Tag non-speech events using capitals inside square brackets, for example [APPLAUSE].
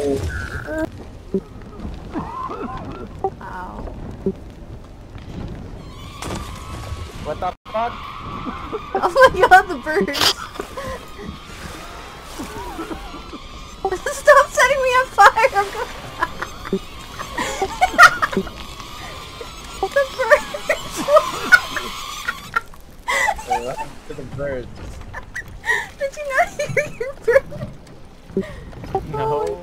Ow. What the fuck? [LAUGHS] Oh my god, the birds! [LAUGHS] Stop setting me on fire! I'm going [LAUGHS] the birds! Wait, what happened to the birds? Did you not hear your bird? No. Oh